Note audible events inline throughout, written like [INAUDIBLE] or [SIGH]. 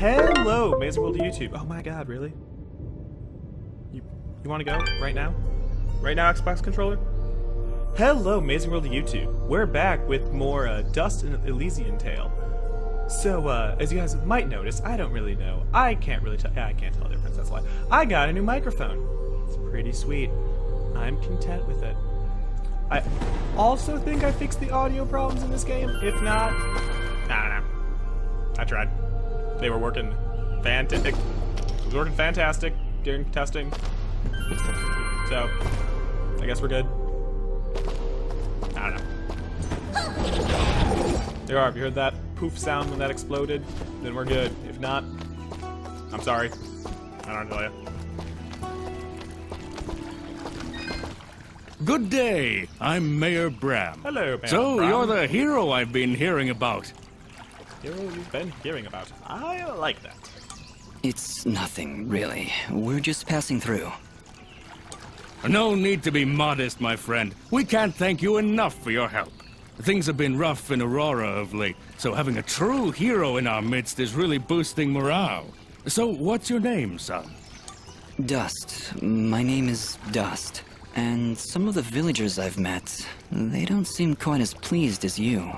Hello, Amazing World of YouTube. Oh my god, really? You you want to go right now? Right now, Xbox controller? Hello, Amazing World of YouTube. We're back with more uh, Dust and Elysian Tail. So, uh, as you guys might notice, I don't really know. I can't really tell. Yeah, I can't tell the difference. That's why. I got a new microphone. It's pretty sweet. I'm content with it. I also think I fixed the audio problems in this game. If not, I don't know. I tried. They were working fantastic. It was working fantastic during testing. So, I guess we're good. I don't know. There are. if you heard that poof sound when that exploded? Then we're good. If not, I'm sorry. I don't know tell you. Good day. I'm Mayor Bram. Hello, Mayor So, Bram. you're the hero I've been hearing about. Hero you've been hearing about. I like that. It's nothing, really. We're just passing through. No need to be modest, my friend. We can't thank you enough for your help. Things have been rough in Aurora of late, so having a true hero in our midst is really boosting morale. So, what's your name, son? Dust. My name is Dust. And some of the villagers I've met, they don't seem quite as pleased as you.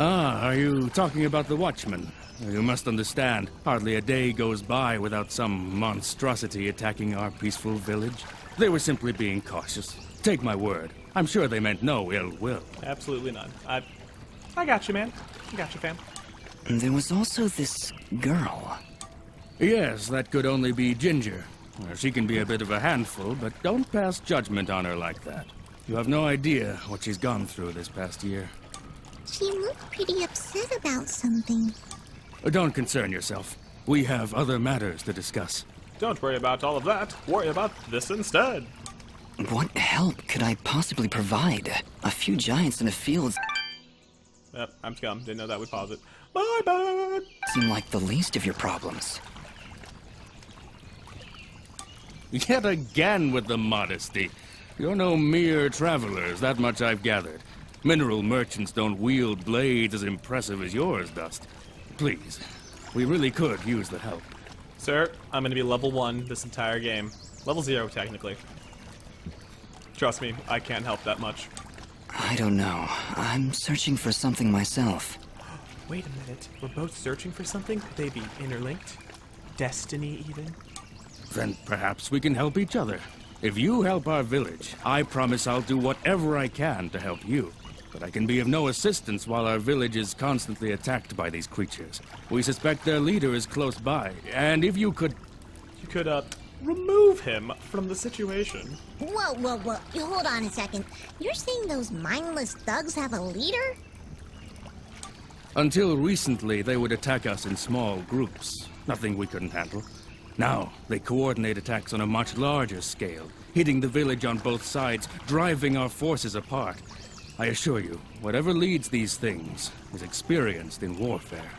Ah, are you talking about the Watchmen? You must understand, hardly a day goes by without some monstrosity attacking our peaceful village. They were simply being cautious. Take my word. I'm sure they meant no ill will. Absolutely none. I, I got you, man. I got you, fam. There was also this girl. Yes, that could only be Ginger. She can be a bit of a handful, but don't pass judgment on her like that. You have no idea what she's gone through this past year. She looked pretty upset about something. Uh, Don't concern yourself. We have other matters to discuss. Don't worry about all of that. Worry about this instead. What help could I possibly provide? A few giants in a field Yep, I'm scum. Didn't know that would pause it. Bye bye. seem like the least of your problems. Yet again with the modesty. You're no mere travelers, that much I've gathered. Mineral merchants don't wield blades as impressive as yours, Dust. Please, we really could use the help. Sir, I'm gonna be level one this entire game. Level zero, technically. Trust me, I can't help that much. I don't know. I'm searching for something myself. Wait a minute. We're both searching for something? Could they be interlinked? Destiny, even? Then perhaps we can help each other. If you help our village, I promise I'll do whatever I can to help you. But I can be of no assistance while our village is constantly attacked by these creatures. We suspect their leader is close by, and if you could... You could, uh, remove him from the situation. Whoa, whoa, whoa. You Hold on a second. You're saying those mindless thugs have a leader? Until recently, they would attack us in small groups. Nothing we couldn't handle. Now, they coordinate attacks on a much larger scale, hitting the village on both sides, driving our forces apart. I assure you, whatever leads these things is experienced in warfare.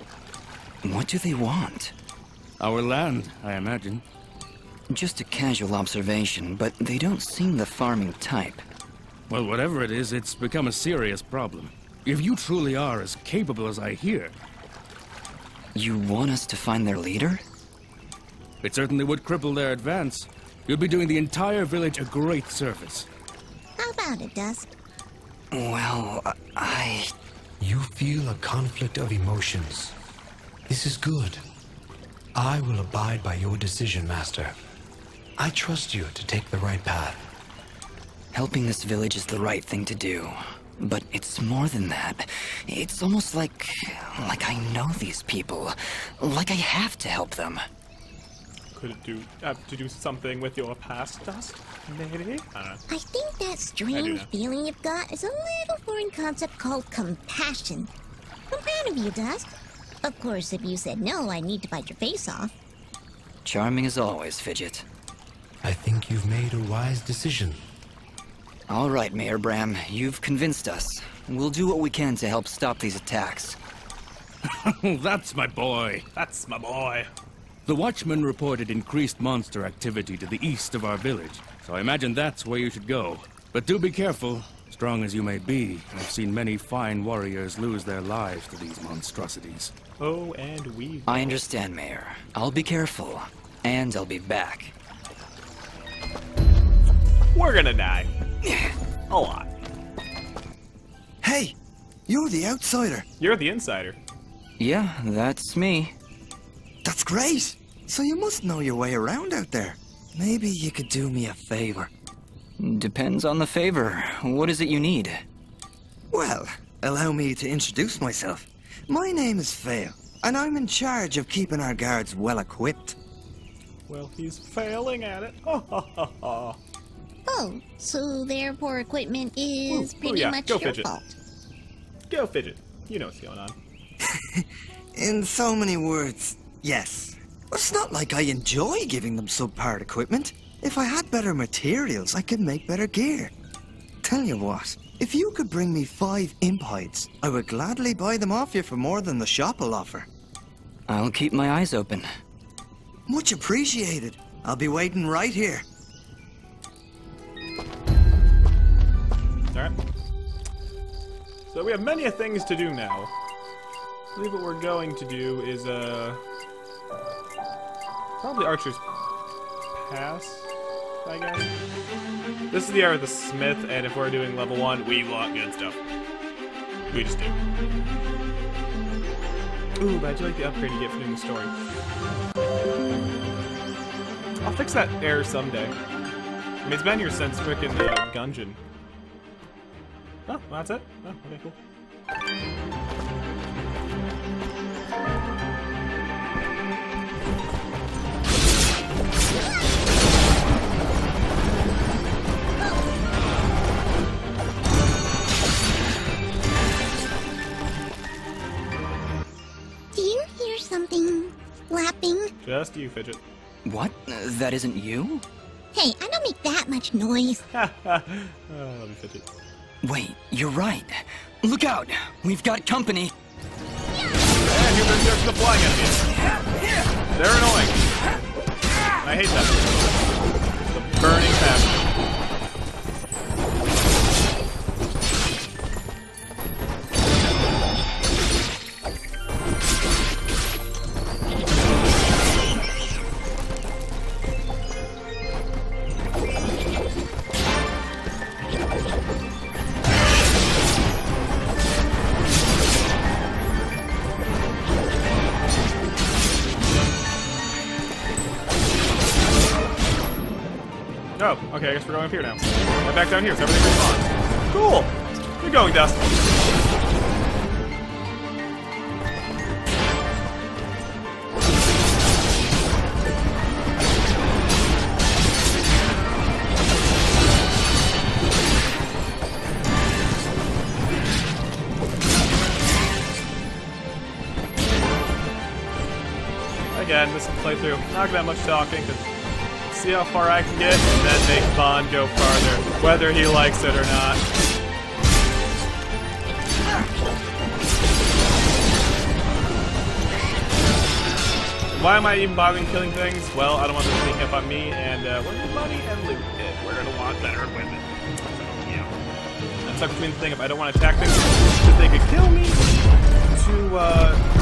What do they want? Our land, I imagine. Just a casual observation, but they don't seem the farming type. Well, whatever it is, it's become a serious problem. If you truly are as capable as I hear, You want us to find their leader? it certainly would cripple their advance. You'd be doing the entire village a great service. How about it, Dust? Well, I. You feel a conflict of emotions. This is good. I will abide by your decision, Master. I trust you to take the right path. Helping this village is the right thing to do. But it's more than that. It's almost like. like I know these people. Like I have to help them. Could it do, have to do something with your past, Dust? Maybe? I. I think that strange feeling you've got is a little foreign concept called compassion. I'm proud of you, Dust. Of course, if you said no, I'd need to bite your face off. Charming as always, Fidget. I think you've made a wise decision. All right, Mayor Bram, you've convinced us. We'll do what we can to help stop these attacks. [LAUGHS] That's my boy. That's my boy. The Watchman reported increased monster activity to the east of our village, so I imagine that's where you should go. But do be careful. Strong as you may be, I've seen many fine warriors lose their lives to these monstrosities. Oh, and we. I understand, Mayor. I'll be careful. And I'll be back. We're gonna die. [SIGHS] A lot. Hey, you're the outsider. You're the insider. Yeah, that's me. That's great. So you must know your way around out there. Maybe you could do me a favor. Depends on the favor. What is it you need? Well, allow me to introduce myself. My name is Fail, and I'm in charge of keeping our guards well equipped. Well, he's failing at it. Ha ha ha ha. Oh, so their poor equipment is Ooh, ooh, pretty yeah, much go your fidget. fault. Go fidget. You know what's going on. [LAUGHS] In so many words, yes. But it's not like I enjoy giving them subpar equipment. If I had better materials, I could make better gear. Tell you what, if you could bring me five imp hides, I would gladly buy them off you for more than the shop will offer. I'll keep my eyes open. Much appreciated. I'll be waiting right here. Alright. So we have many things to do now. I believe what we're going to do is, uh... Probably Archer's Pass, I guess. This is the area of the Smith, and if we're doing level 1, we want good stuff. We just do. Ooh, but I do like the upgrade you get for doing the story. I'll fix that error someday. I mean, it's been here since frickin' the uh, Gungeon. Oh, well, that's it? Oh, okay, cool. Something flapping? Just you, Fidget. What? That isn't you? Hey, I don't make that much noise. [LAUGHS] oh, I love Fidget. Wait, you're right. Look out! We've got company. And here there's there's the flying enemies. They're annoying. I hate them. The burning passion. Up here now. We're back down here, so everything respawns. Cool! You're going, Dust. Again, this is playthrough. Not that much talking, 'cause see how far I can get, and then make Bond go farther, whether he likes it or not. Why am I even bothering killing things? Well, I don't want them to sneak up on me, and uh, we're money and loot it. We're gonna want better equipment. So, yeah. That's like between the thing if I don't want to attack things because they could kill me, to, uh,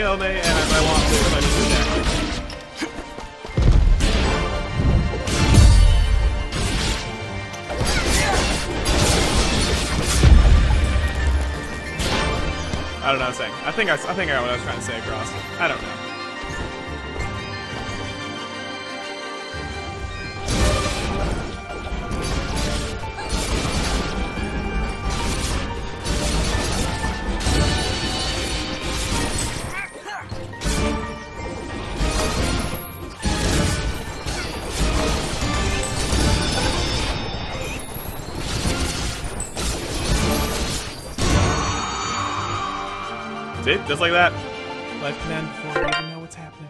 kill me, and if I want to, I just. I don't know what I'm saying. I think I, I think I got what I was trying to say across. I don't know. Like that. Life end before we even know what's happening.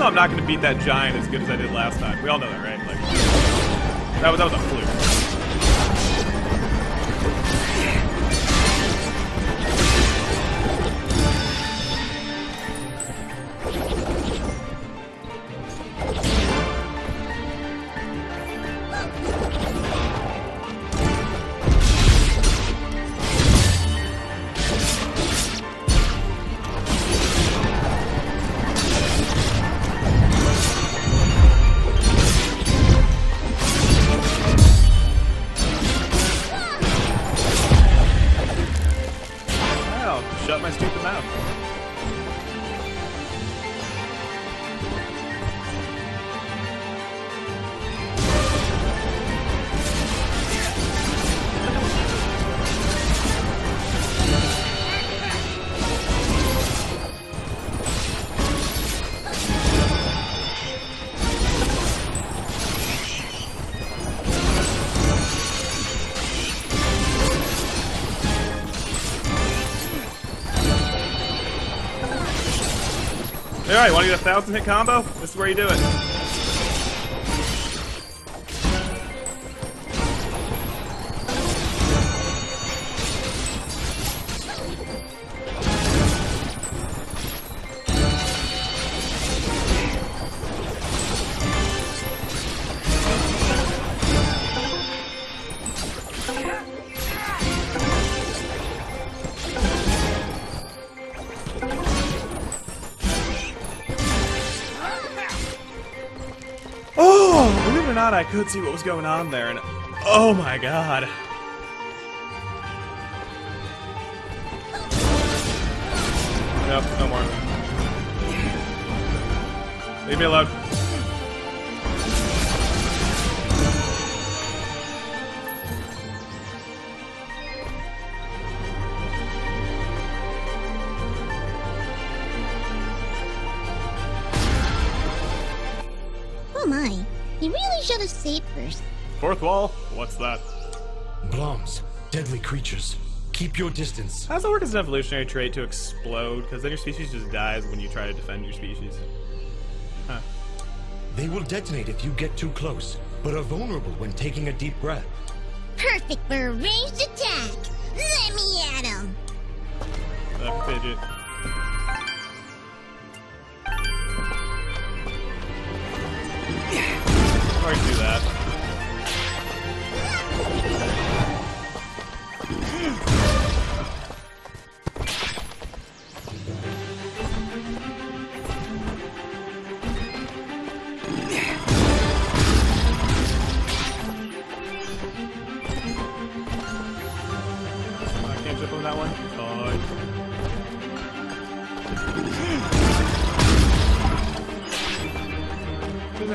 Know I'm not going to beat that giant as good as I did last time. We all know that, right? Like, that was that was a fluke. Alright, want to get a thousand hit combo? This is where you do it. I could see what was going on there, and oh my god. Nope, no more. Leave me alone. Oh my. You really should have saved first. Fourth wall? What's that? Bloms, deadly creatures. Keep your distance. How does that work as an evolutionary trait to explode? Because then your species just dies when you try to defend your species. Huh. They will detonate if you get too close, but are vulnerable when taking a deep breath. Perfect for a ranged attack. Let me at him. Uh, fidget. Can do that.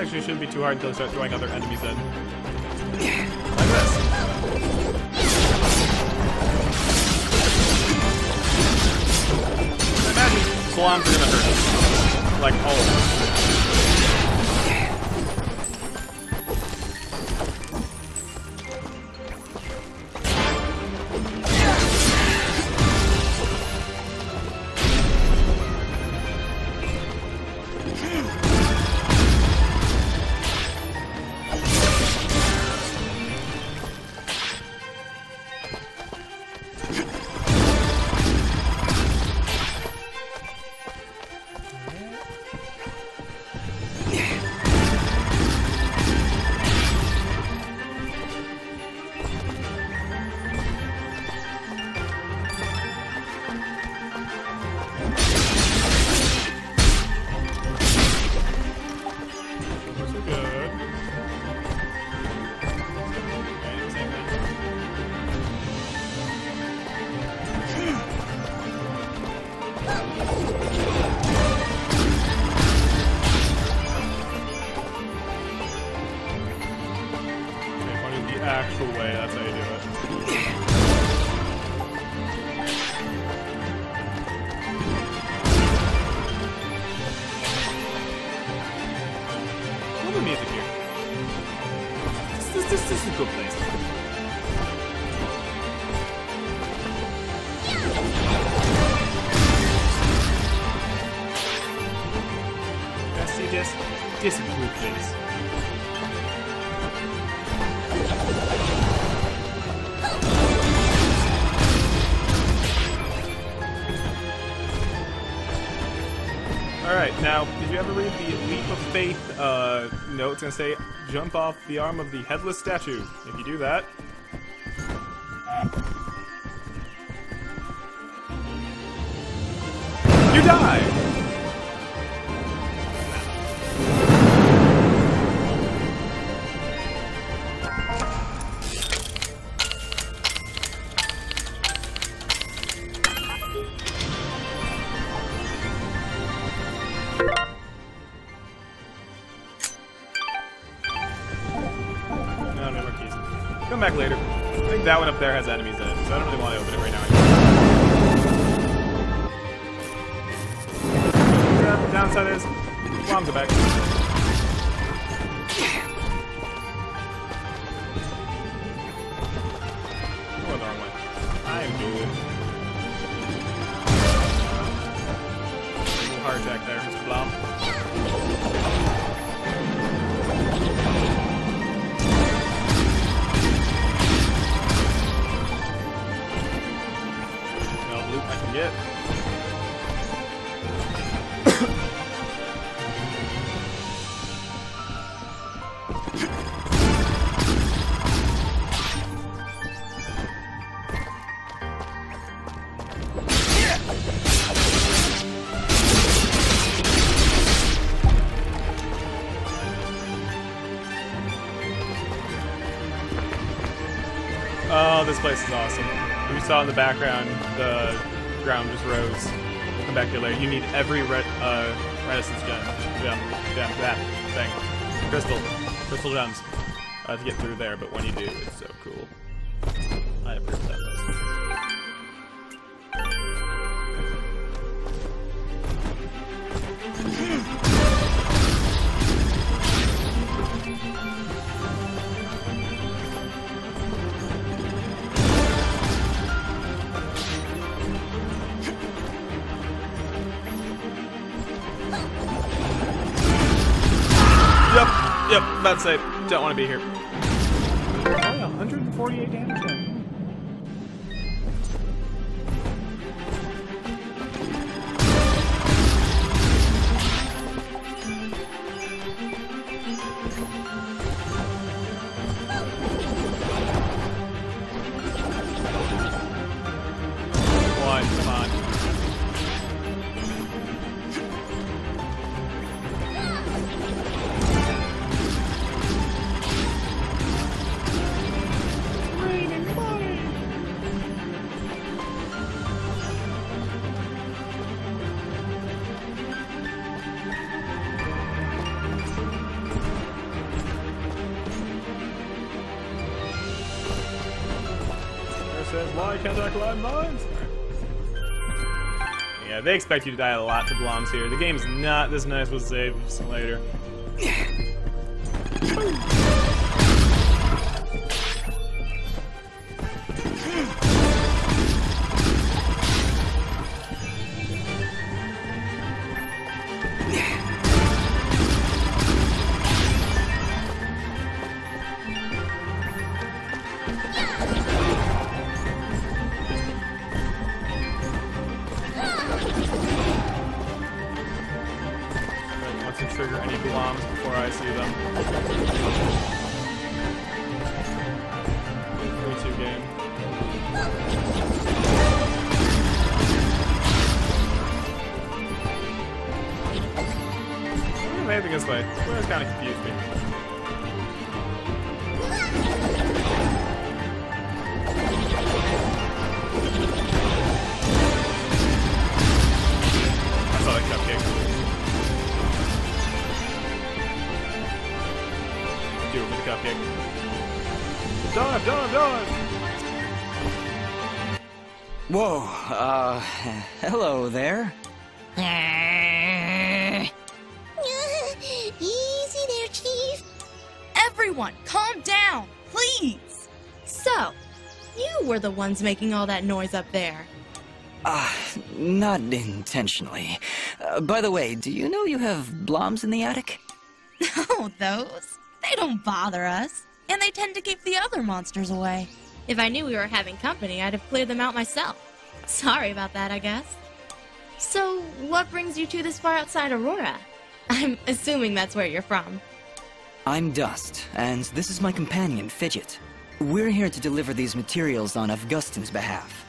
Actually shouldn't be too hard until I start throwing other enemies in. Like this. Imagine Blobs are gonna hurt us. Like all of them. This, this, is a good place. Yeah, see this? This is a good place. Alright, now, did you ever read the Leap of Faith uh, note? It's gonna say, jump off the arm of the headless statue. If you do that... You die! Back later. I think that one up there has enemies in it, so I don't really want to open it right now. Yeah, the downside is, bombs are back. Place is awesome. You saw in the background, the ground just rose. We'll Come back here later. You need every re uh, reticence gem, gem, gem, that thing, crystal, crystal gems, uh, to get through there. But when you do, it's so cool. Yep, to say, don't want to be here. Yeah, 148 damage. Says, why can't I climb mines? Yeah, they expect you to die a lot to Bloms here. The game's not this nice with save later. Maybe this way. That's kind of confused me. I saw cupcake. Do it with the cupcake. Dive, dive, dive! Whoa, uh, [LAUGHS] hello there. Everyone, calm down, please. So, you were the ones making all that noise up there. Ah, not intentionally. Uh, by the way, do you know you have bloms in the attic? [LAUGHS] Oh, those. They don't bother us. And they tend to keep the other monsters away. If I knew we were having company, I'd have cleared them out myself. [LAUGHS] Sorry about that, I guess. So, what brings you two this far outside Aurora? [LAUGHS] I'm assuming that's where you're from. I'm Dust, and this is my companion, Fidget. We're here to deliver these materials on Augustin's behalf.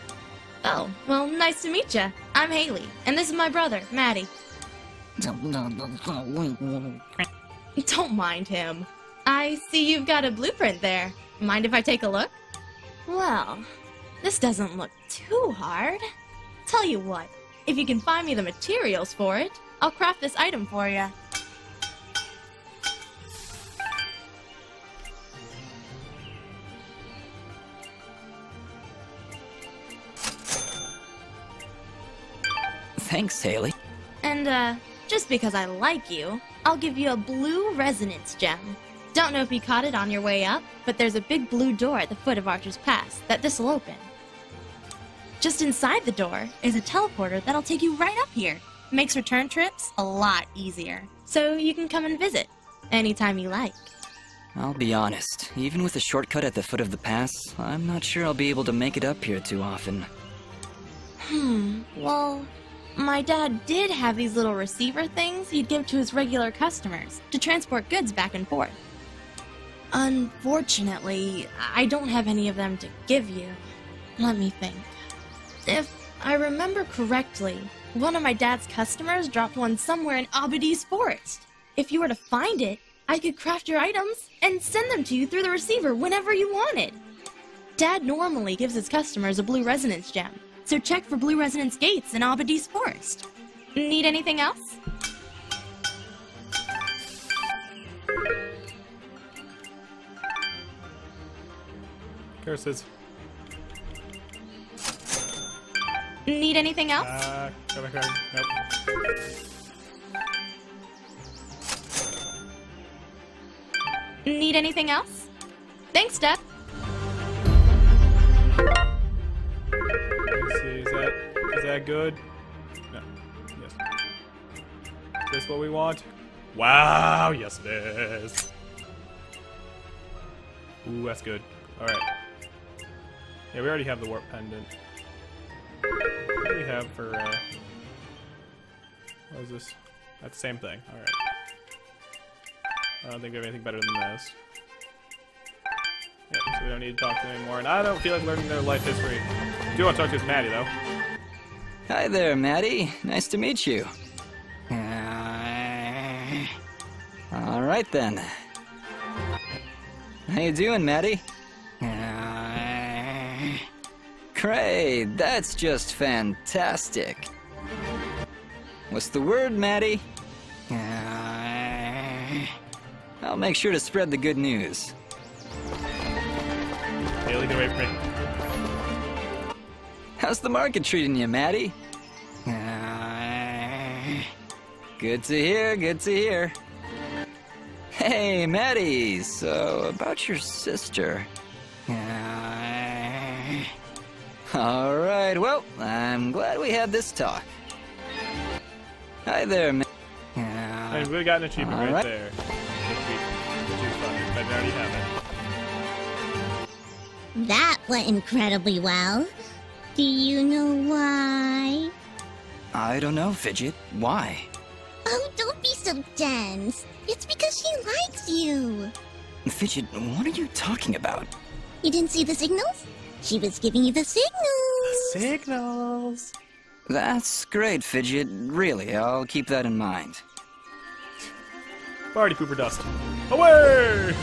Oh, well, nice to meet you. I'm Haley, and this is my brother, Maddie. [LAUGHS] Don't mind him. I see you've got a blueprint there. Mind if I take a look? Well, this doesn't look too hard. Tell you what, if you can find me the materials for it, I'll craft this item for you. Thanks, Haley. And, uh, just because I like you, I'll give you a blue resonance gem. Don't know if you caught it on your way up, but there's a big blue door at the foot of Archer's Pass that this'll open. Just inside the door is a teleporter that'll take you right up here. Makes return trips a lot easier. So you can come and visit anytime you like. I'll be honest, even with a shortcut at the foot of the pass, I'm not sure I'll be able to make it up here too often. Hmm, well, my dad did have these little receiver things he'd give to his regular customers to transport goods back and forth. Unfortunately, I don't have any of them to give you. Let me think. If I remember correctly, one of my dad's customers dropped one somewhere in Abadi's forest. If you were to find it, I could craft your items and send them to you through the receiver whenever you wanted. Dad normally gives his customers a blue resonance gem, so check for blue resonance gates in Abadi's forest. Need anything else? Curses. Need anything else? Uh, around. Nope. Need anything else? Thanks, Dad. That good? No. Yes. Is this what we want? Wow, yes it is. Ooh, that's good. Alright. Yeah, we already have the warp pendant. What do we have for uh what is this? That's the same thing. Alright. I don't think we have anything better than this. Yeah, so we don't need to talk to them anymore, and I don't feel like learning their life history. I do want to talk to this Maddie, though. Hi there, Maddie. Nice to meet you. Uh, all right then. How you doing, Maddie? Uh, great, that's just fantastic. What's the word, Maddie? Uh, I'll make sure to spread the good news. Get away me. How's the market treating you, Maddie? Ah, good to hear, good to hear. Hey, Maddie, so about your sister. Ah, all right, well, I'm glad we had this talk. Hi there, Ma- ah, I mean, we got an achievement right, Alright. there. Which, we, which is funny, but I already have it. That went incredibly well. Do you know why? I don't know, Fidget. Why? Oh, don't be so dense. It's because she likes you. Fidget, what are you talking about? You didn't see the signals? She was giving you the signals. Signals! That's great, Fidget. Really, I'll keep that in mind. Party pooper dust. Away!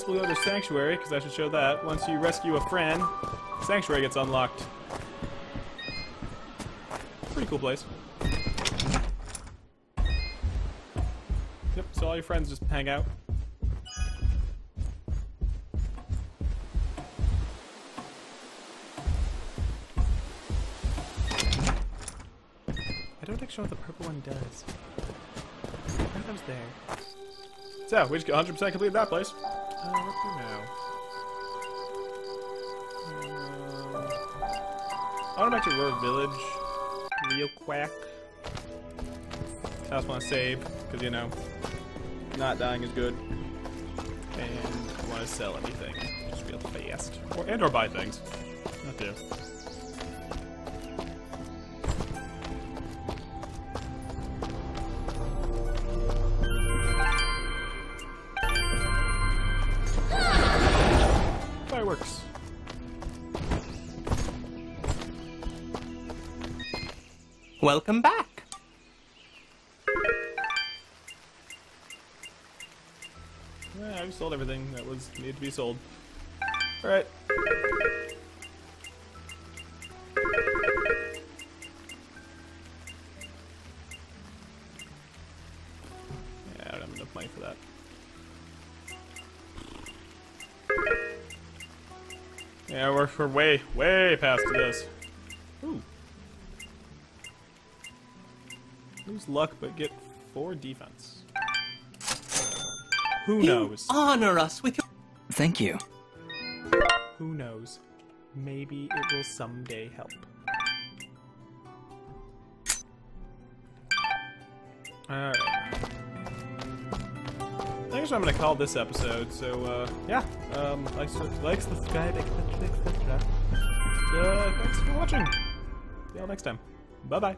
Guess we'll go to Sanctuary, because I should show that. Once you rescue a friend, Sanctuary gets unlocked. Pretty cool place. Yep, so all your friends just hang out. I don't actually know what the purple one does. I thought that was there. So, we just 100% completed that place. Uh, what do now? I want to Roar Village real quick. I just want to save, because, you know, not dying is good. And want to sell anything. just real fast. Or, and or buy things. Not do. Welcome back. Yeah, I've sold everything that was needed to be sold. Alright. Yeah, I don't have enough money for that. Yeah, we're, we're way, way past this. Lose luck, but get four defense. Who You knows? honor us with your. Thank you. Who knows? Maybe it will someday help. Alright. I think that's what I'm gonna call this episode. So, uh, yeah. Um, like, like, subscribe, etc., etc. Uh, thanks for watching. See y'all next time. Bye bye.